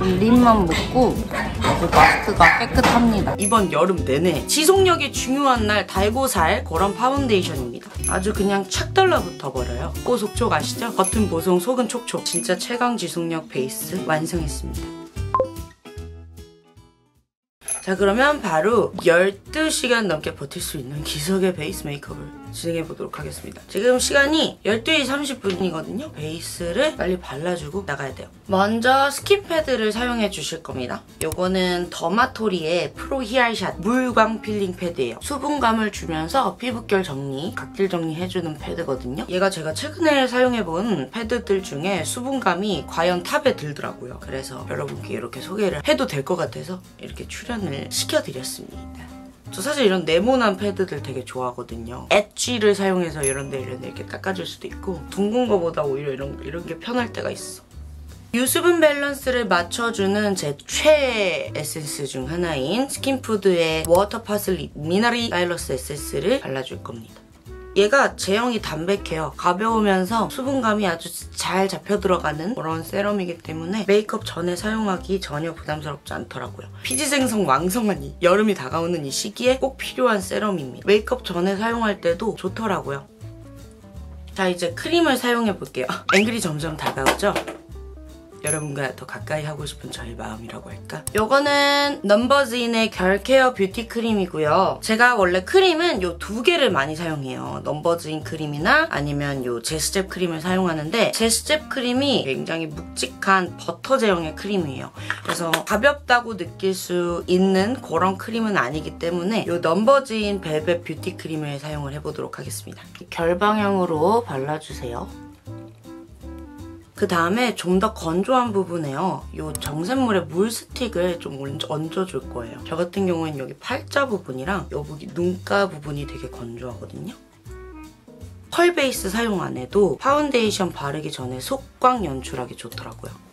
lip만 묻고 마스크가 깨끗합니다. 이번 여름 내내 지속력이 중요한 날 달고 살 그런 파운데이션입니다. 아주 그냥 착 달라붙어 버려요. 꼬속촉 아시죠? 겉은 보송, 속은 촉촉. 진짜 최강 지속력 베이스 완성했습니다. 자 그러면 바로 12시간 넘게 버틸 수 있는 기석의 베이스 메이크업을 진행해 보도록 하겠습니다. 지금 시간이 12시 30분이거든요. 베이스를 빨리 발라주고 나가야 돼요. 먼저 스킨 패드를 사용해 주실 겁니다. 요거는 더마토리의 프로 히알샷 물광 필링 패드예요. 수분감을 주면서 피부결 정리, 각질 정리해주는 패드거든요. 얘가 제가 최근에 사용해본 패드들 중에 수분감이 과연 top에 들더라고요. 그래서 여러분께 이렇게 소개를 해도 될 것 같아서 이렇게 출연을 시켜드렸습니다. 저 사실 이런 네모난 패드들 되게 좋아하거든요. 엣지를 사용해서 이런 데 이런 데 이렇게 깎아줄 수도 있고 둥근 거보다 오히려 이런, 이런 게 편할 때가 있어. 유수분 밸런스를 맞춰주는 제 최애 에센스 중 하나인 스킨푸드의 water parsley 미나리 사일러스 에센스를 발라줄 겁니다. 얘가 제형이 담백해요. 가벼우면서 수분감이 아주 잘 잡혀 들어가는 그런 세럼이기 때문에 메이크업 전에 사용하기 전혀 부담스럽지 않더라고요. 피지 생성 왕성한 이 여름이 다가오는 이 시기에 꼭 필요한 세럼입니다. 메이크업 전에 사용할 때도 좋더라고요. 자 이제 크림을 사용해 볼게요. 앵글이 점점 다가오죠? 여러분과 더 가까이 하고 싶은 저의 마음이라고 할까? 요거는 넘버즈인의 결케어 뷰티 크림이고요. 제가 원래 크림은 요 두 개를 많이 사용해요. 넘버즈인 크림이나 아니면 요 제스잽 크림을 사용하는데 제스잽 크림이 굉장히 묵직한 버터 제형의 크림이에요. 그래서 가볍다고 느낄 수 있는 그런 크림은 아니기 때문에 요 넘버즈인 벨벳 뷰티 크림을 사용을 해보도록 하겠습니다. 결방향으로 발라주세요. 그 다음에 좀 더 건조한 부분에요. 이 정샘물에 물 스틱을 좀 얹어줄 거예요. 저 같은 경우에는 여기 팔자 부분이랑 여기 눈가 부분이 되게 건조하거든요. 펄 베이스 사용 안 해도 파운데이션 바르기 전에 속광 연출하기 좋더라고요.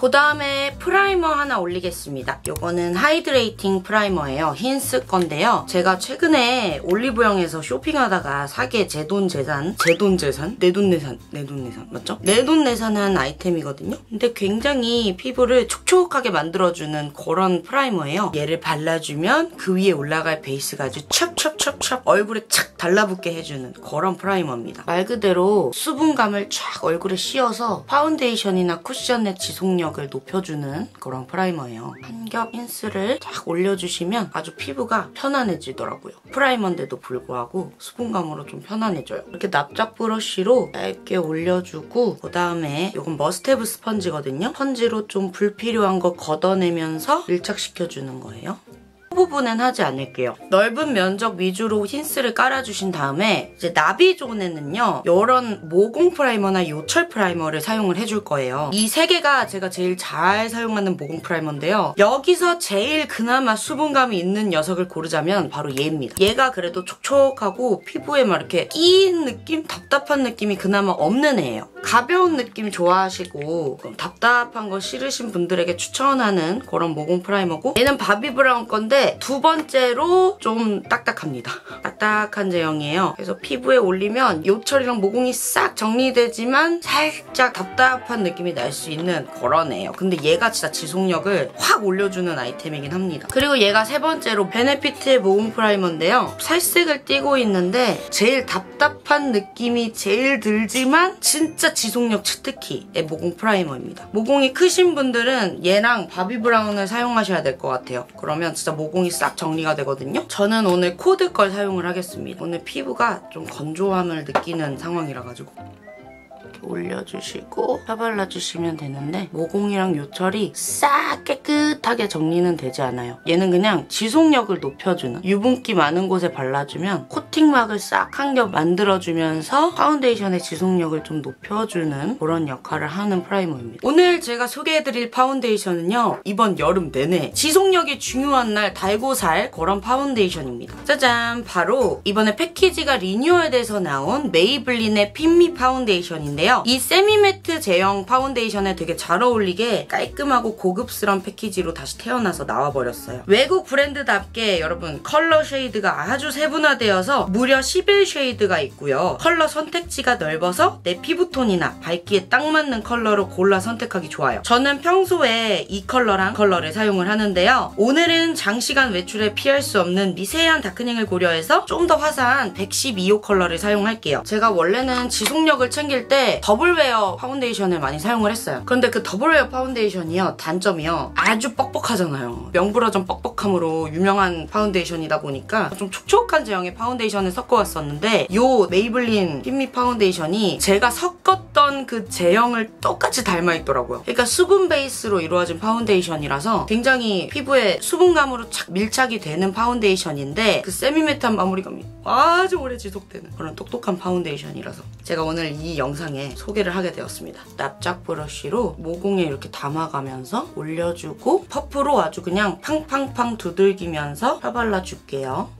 그 다음에 프라이머 하나 올리겠습니다. 이거는 hydrating 프라이머예요. 힌스 건데요. 제가 최근에 올리브영에서 쇼핑하다가 사게 제 돈 재산, 제 돈 재산? 내 돈 내산, 내 돈 내산 맞죠? 내 돈 내산한 아이템이거든요. 근데 굉장히 피부를 촉촉하게 만들어주는 그런 프라이머예요. 얘를 발라주면 그 위에 올라갈 베이스가 아주 찹찹찹찹 얼굴에 착 달라붙게 해주는 그런 프라이머입니다. 말 그대로 수분감을 쫙 얼굴에 씌워서 파운데이션이나 쿠션의 지속력 밀착력을 높여주는 그런 프라이머예요. 한 겹 힌스를 쫙 올려주시면 아주 피부가 편안해지더라고요. 프라이머인데도 불구하고 수분감으로 좀 편안해져요. 이렇게 납작 브러쉬로 얇게 올려주고 그 다음에 이건 머스테브 스펀지거든요. 스펀지로 좀 불필요한 거 걷어내면서 밀착시켜주는 거예요. 부분은 하지 않을게요. 넓은 면적 위주로 힌스를 깔아주신 다음에 이제 나비존에는요. 이런 모공 프라이머나 요철 프라이머를 사용을 해줄 거예요. 이 세 개가 제가 제일 잘 사용하는 모공 프라이머인데요. 여기서 제일 그나마 수분감이 있는 녀석을 고르자면 바로 얘입니다. 얘가 그래도 촉촉하고 피부에 막 이렇게 끼인 느낌? 답답한 느낌이 그나마 없는 애예요. 가벼운 느낌 좋아하시고 답답한 거 싫으신 분들에게 추천하는 그런 모공 프라이머고 얘는 바비 브라운 건데 두 번째로 좀 딱딱합니다. 딱딱한 제형이에요. 그래서 피부에 올리면 요철이랑 모공이 싹 정리되지만 살짝 답답한 느낌이 날 수 있는 그런 애예요. 근데 얘가 진짜 지속력을 확 올려주는 아이템이긴 합니다. 그리고 얘가 세 번째로 베네피트의 모공 프라이머인데요. 살색을 띠고 있는데 제일 답답한 느낌이 제일 들지만 진짜 지속력 치트키의 모공 프라이머입니다. 모공이 크신 분들은 얘랑 바비 브라운을 사용하셔야 될 것 같아요. 그러면 진짜 모공 모공이 싹 정리가 되거든요. 저는 오늘 코드 걸 사용을 하겠습니다. 오늘 피부가 좀 건조함을 느끼는 상황이라 가지고 올려주시고 펴발라주시면 되는데 모공이랑 요철이 싹 깨끗하게 정리는 되지 않아요. 얘는 그냥 지속력을 높여주는 유분기 많은 곳에 발라주면 코팅막을 싹 한 겹 만들어주면서 파운데이션의 지속력을 좀 높여주는 그런 역할을 하는 프라이머입니다. 오늘 제가 소개해드릴 파운데이션은요. 이번 여름 내내 지속력이 중요한 날 달고 살 그런 파운데이션입니다. 짜잔! 바로 이번에 패키지가 리뉴얼돼서 나온 메이블린의 핏미 파운데이션인데요. 있는데요. 이 semi-matte 제형 파운데이션에 되게 잘 어울리게 깔끔하고 고급스러운 패키지로 다시 태어나서 나와버렸어요. 외국 브랜드답게 여러분 컬러 shade가 아주 세분화되어서 무려 11 shade가 있고요. 컬러 선택지가 넓어서 내 피부톤이나 밝기에 딱 맞는 컬러로 골라 선택하기 좋아요. 저는 평소에 이 컬러랑 컬러를 사용을 하는데요. 오늘은 장시간 외출에 피할 수 없는 미세한 darkening을 고려해서 좀 더 화사한 112호 컬러를 사용할게요. 제가 원래는 지속력을 챙길 때 더블웨어 파운데이션을 많이 사용을 했어요. 그런데 그 더블웨어 파운데이션이요. 단점이요. 아주 뻑뻑하잖아요. 명불허전 뻑뻑함으로 유명한 파운데이션이다 보니까 좀 촉촉한 제형의 파운데이션을 섞어왔었는데 요 메이블린 핏미 파운데이션이 제가 섞었던 그 제형을 똑같이 닮아있더라고요. 그러니까 수분 베이스로 이루어진 파운데이션이라서 굉장히 피부에 수분감으로 착 밀착이 되는 파운데이션인데 그 semi-matte한 마무리감이 아주 오래 지속되는 그런 똑똑한 파운데이션이라서 제가 오늘 이 영상에 소개를 하게 되었습니다. 납작 브러쉬로 모공에 이렇게 담아가면서 올려주고 퍼프로 아주 그냥 팡팡팡 두들기면서 펴발라줄게요.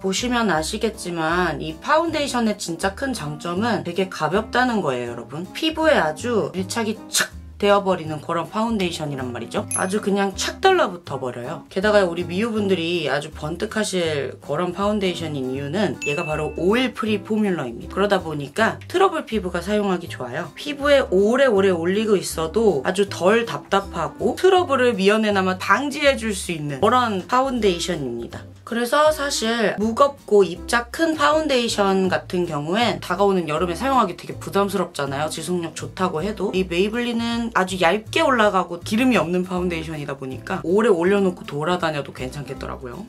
보시면 아시겠지만 이 파운데이션의 진짜 큰 장점은 되게 가볍다는 거예요, 여러분. 피부에 아주 밀착이 착 되어버리는 그런 파운데이션이란 말이죠. 아주 그냥 착 달라붙어 버려요. 게다가 우리 미우분들이 아주 번뜩하실 그런 파운데이션인 이유는 얘가 바로 oil free formula입니다. 그러다 보니까 트러블 피부가 사용하기 좋아요. 피부에 오래오래 올리고 있어도 아주 덜 답답하고 트러블을 미연에나마 방지해줄 수 있는 그런 파운데이션입니다. 그래서 사실 무겁고 입자 큰 파운데이션 같은 경우엔 다가오는 여름에 사용하기 되게 부담스럽잖아요. 지속력 좋다고 해도. 이 메이블린은 아주 얇게 올라가고 기름이 없는 파운데이션이다 보니까 오래 올려놓고 돌아다녀도 괜찮겠더라고요.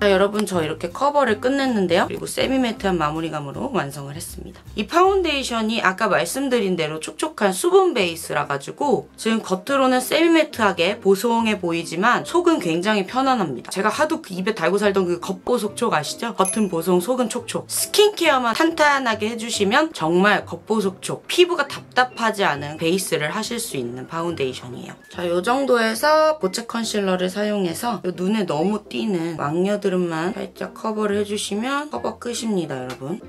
자 여러분 저 이렇게 커버를 끝냈는데요. 그리고 semi-matte한 마무리감으로 완성을 했습니다. 이 파운데이션이 아까 말씀드린 대로 촉촉한 수분 베이스라 가지고 지금 겉으로는 semi-matte하게 보송해 보이지만 속은 굉장히 편안합니다. 제가 하도 그 입에 달고 살던 그 겉보속촉 아시죠? 겉은 보송 속은 촉촉 스킨케어만 탄탄하게 해주시면 정말 겉보속촉 피부가 답답하지 않은 베이스를 하실 수 있는 파운데이션이에요. 자 이 정도에서 보채 컨실러를 사용해서 눈에 너무 띄는 왕여드름만 살짝 커버를 해주시면 커버 끝입니다, 여러분.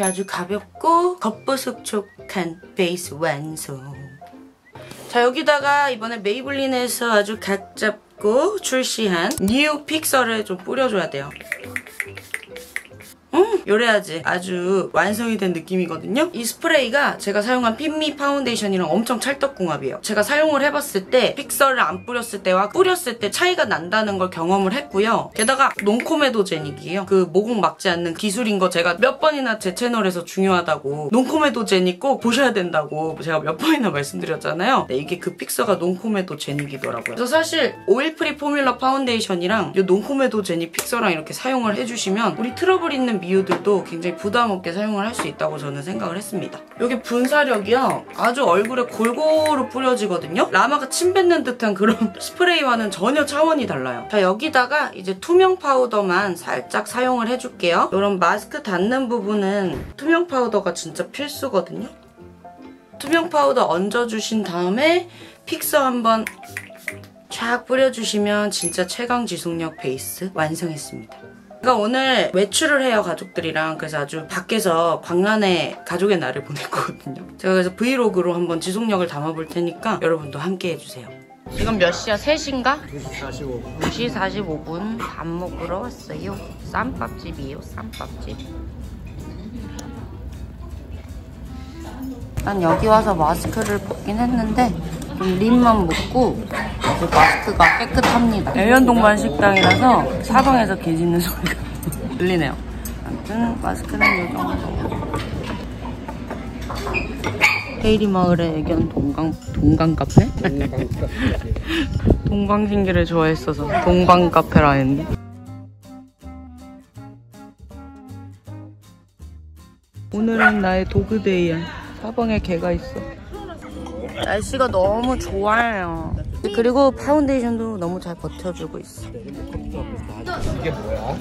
아주 가볍고 겉보속촉한 베이스 완성. 자, 여기다가 이번에 메이블린에서 아주 각 잡고 출시한 new fixer를 좀 뿌려줘야 돼요. 음, 요래야지 아주 완성이 된 느낌이거든요. 이 스프레이가 제가 사용한 Fit Me 파운데이션이랑 엄청 찰떡궁합이에요. 제가 사용을 해봤을 때 fixer를 안 뿌렸을 때와 뿌렸을 때 차이가 난다는 걸 경험을 했고요. 게다가 non-comedogenic이에요. 그 모공 막지 않는 기술인 거 제가 몇 번이나 제 채널에서 중요하다고 non-comedogenic 꼭 보셔야 된다고 제가 몇 번이나 말씀드렸잖아요. 네, 이게 그 fixer가 non-comedogenic이더라고요. 그래서 사실 oil-free formula 파운데이션이랑 이 non-comedo genic fixer랑 이렇게 사용을 해주시면 우리 트러블 있는 미우들도 굉장히 부담 없게 사용을 할 수 있다고 저는 생각을 했습니다. 여기 분사력이요. 아주 얼굴에 골고루 뿌려지거든요. 라마가 침 뱉는 듯한 그런 스프레이와는 전혀 차원이 달라요. 자 여기다가 이제 투명 파우더만 살짝 사용을 해줄게요. 이런 마스크 닿는 부분은 투명 파우더가 진짜 필수거든요. 투명 파우더 얹어주신 다음에 픽서 한번 쫙 뿌려주시면 진짜 최강 지속력 베이스 완성했습니다. 제가 오늘 외출을 해요 가족들이랑 그래서 아주 밖에서 광란의 가족의 날을 보낼 거거든요 제가 그래서 브이로그로 한번 지속력을 담아볼 테니까 여러분도 함께 해주세요 지금 몇 시야? 3시인가? 45분. 2시 45분 밥 먹으러 왔어요 쌈밥집이에요 쌈밥집 난 여기 와서 마스크를 벗긴 했는데 좀 립만 묶고 마스크가 깨끗합니다. 애연동반 식당이라서 사방에서 개 짖는 소리가 들리네요. 아무튼 마스크는 이 정도. 헤이리 마을의 애견 동강 동강 카페? 동방신기를 좋아했어서 동방 카페라 했는데. 오늘은 나의 dog day야. 사방에 개가 있어. 날씨가 너무 좋아요. 그리고 파운데이션도 너무 잘 버텨주고 있어. 이게 뭐야?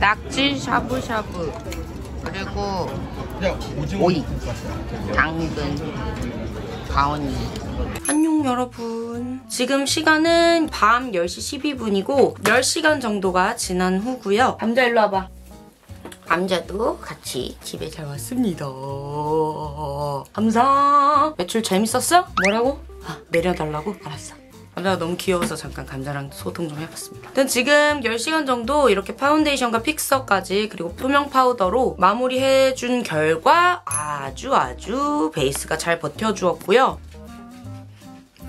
낙지 샤브샤브 그리고. 오이. 당근 가온이 안녕 여러분 지금 시간은 밤 10시 12분이고 10시간 정도가 지난 후고요 감자 일로 와봐 감자도 같이 집에 잘 왔습니다. 감자. 외출 재밌었어? 뭐라고? 아, 내려달라고? 알았어. 감자가 너무 귀여워서 잠깐 감자랑 소통 좀 해봤습니다. 일단 지금 10시간 정도 이렇게 파운데이션과 fixer까지 그리고 투명 파우더로 마무리해준 결과 아주 아주 베이스가 잘 버텨주었고요.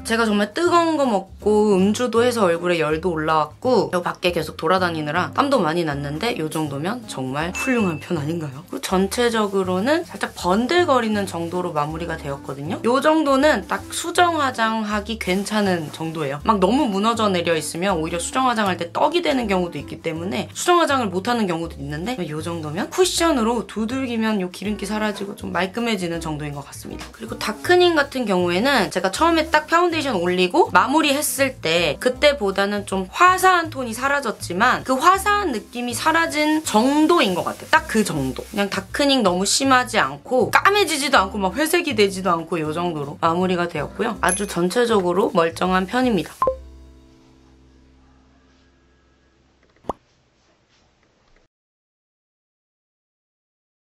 제가 정말 뜨거운 거 먹고 음주도 해서 얼굴에 열도 올라왔고 여 밖에 계속 돌아다니느라 땀도 많이 났는데 이 정도면 정말 훌륭한 편 아닌가요? 그리고 전체적으로는 살짝 번들거리는 정도로 마무리가 되었거든요. 이 정도는 딱 수정 화장하기 괜찮은 정도예요. 막 너무 무너져 내려 있으면 오히려 수정 화장할 때 떡이 되는 경우도 있기 때문에 수정 화장을 못하는 경우도 있는데 이 정도면 쿠션으로 두들기면 이 기름기 사라지고 좀 말끔해지는 정도인 것 같습니다. 그리고 darkening 같은 경우에는 제가 처음에 딱 파운데이션 올리고 마무리했을 때 그때보다는 좀 화사한 톤이 사라졌지만 그 화사한 느낌이 사라진 정도인 것 같아요. 딱 그 정도. 그냥 darkening 너무 심하지 않고 까매지지도 않고 막 회색이 되지도 않고 이 정도로 마무리가 되었고요. 아주 전체적으로 멀쩡한 편입니다.